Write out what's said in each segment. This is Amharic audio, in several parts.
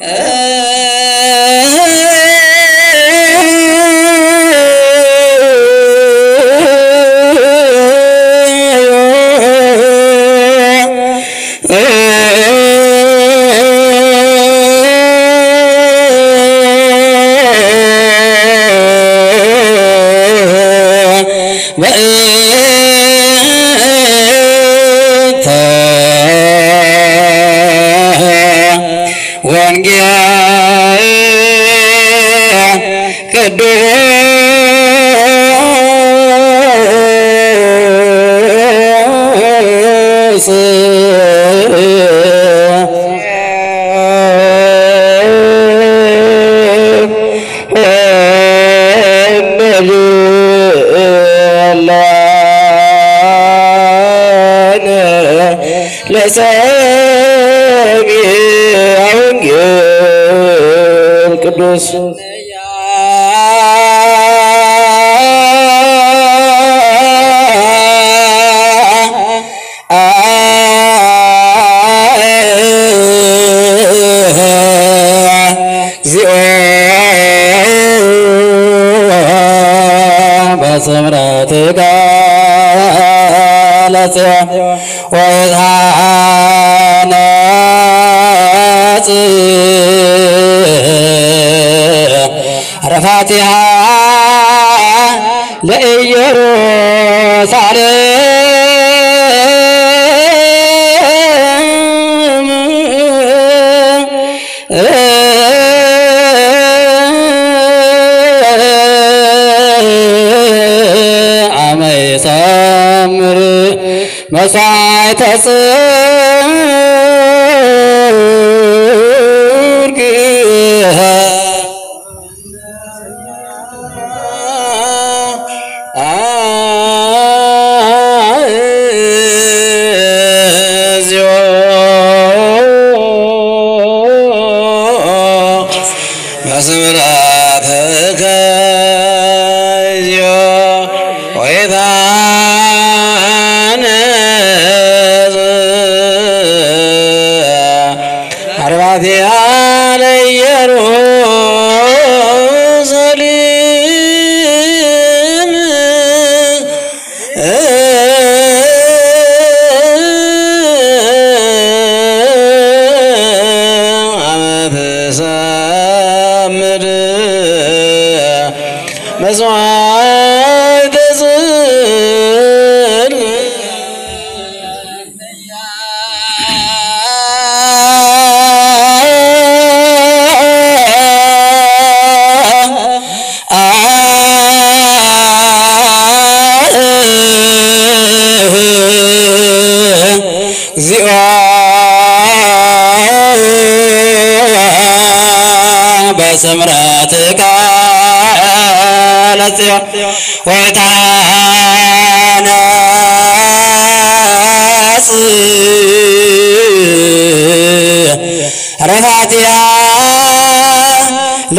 Ờ ቅዱስ ቃለጽ ወይታነጽ ረፋቲሃ ለኢየሩሳሌም መሥዋዕተ ጽድቅ በስምረት ቃለ ጽዮን ወይታነጽ ረፋትያ አመ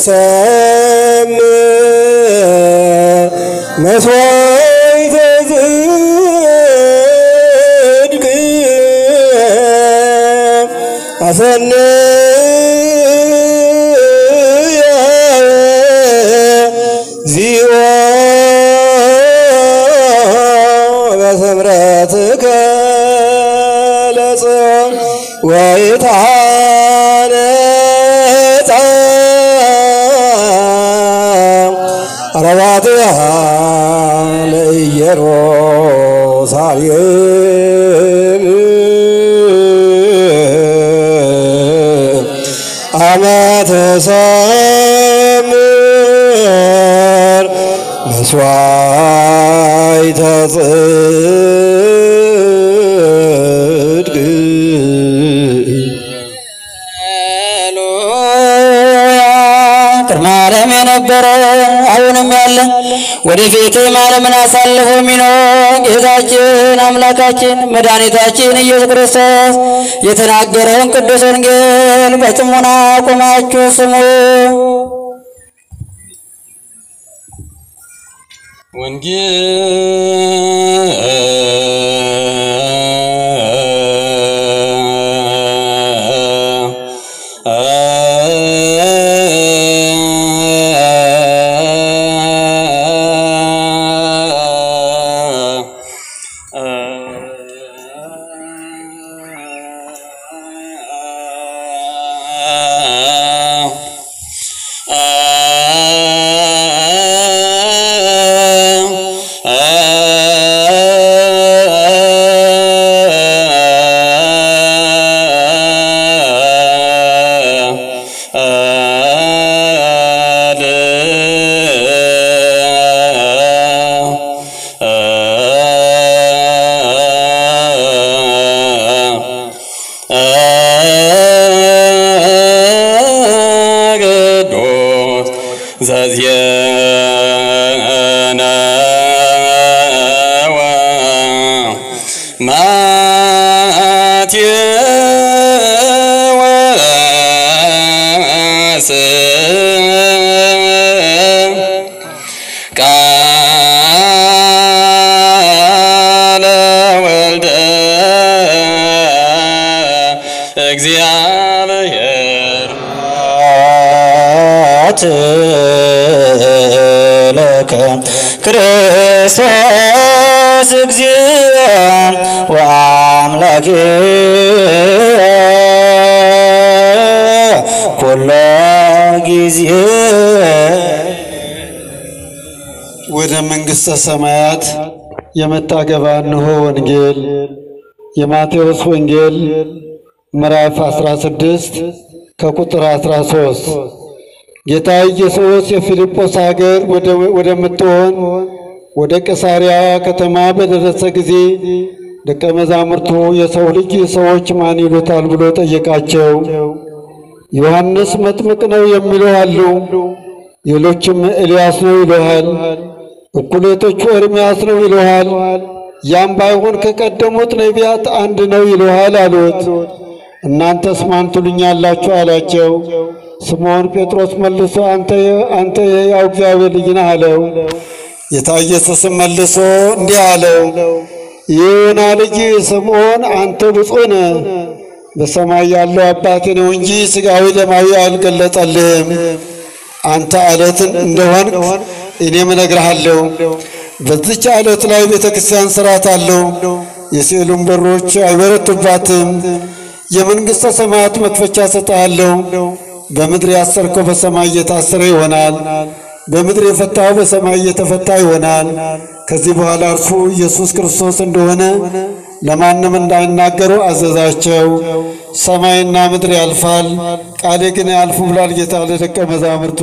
ትሰምር መሥዋዕተ ጽድቅ አሰንየ መስዋዕተ ጽድቅ ቅድመ ዓለም የነበረ አሁንም ያለ ወደፊትም ዓለምን አሳልፎ የሚኖር ጌታችን አምላካችን መድኃኒታችን ኢየሱስ ክርስቶስ የተናገረውን ቅዱስ ወንጌል በጽሙና ቆማችሁ ስሙ። ቅዱስ Yeah. ክርስቶስ እግዚኦ ወአምላኬ። ኩሎ ጊዜ ወደ መንግሥተ ሰማያት የምታገባ እንሆ ወንጌል። የማቴዎስ ወንጌል ምዕራፍ 16 ከቁጥር 13 ጌታ ኢየሱስ የፊልጶስ ሀገር ወደ- ወደምትሆን ወደ ቂሳርያ ከተማ በደረሰ ጊዜ ደቀ መዛሙርቱ የሰው ልጅ ሰዎች ማን ይሉታል ብሎ ጠየቃቸው። ዮሐንስ መጥምቅ ነው የሚሉ አሉ፣ ሌሎችም ኤልያስ ነው ይሉሃል፣ እኩሌቶቹ ኤርምያስ ነው ይሉሃል፣ ያም ባይሆን ከቀደሙት ነቢያት አንድ ነው ይሉሃል አሉት። እናንተስ ማን ትሉኛላችሁ አላቸው። ስምዖን ጴጥሮስ መልሶ አንተ የሕያው እግዚአብሔር ልጅ ነህ አለው። ጌታ ኢየሱስም መልሶ እንዲህ አለው፣ የዮና ልጅ ስምዖን አንተ ብፁዕ በሰማይ ያለው አባቴ ነው እንጂ ሥጋዊ ደማዊ አልገለጠልህም። አንተ አለትን እንደሆንክ እኔም እነግርሃለሁ። በዚች አለት ላይ ቤተ ክርስቲያን ሥርዓት አለው። የሲኦልን በሮች አይበረቱባትም። የመንግሥተ ሰማያት መክፈቻ እሰጥሃለሁ። በምድር ያሰርከው በሰማይ እየታሰረ ይሆናል፣ በምድር የፈታው በሰማይ እየተፈታ ይሆናል። ከዚህ በኋላ እርሱ ኢየሱስ ክርስቶስ እንደሆነ ለማንም እንዳይናገሩ አዘዛቸው። ሰማይና ምድር ያልፋል፣ ቃሌ ግን አያልፉም ብሏል ጌታ ለደቀ መዛሙርቱ።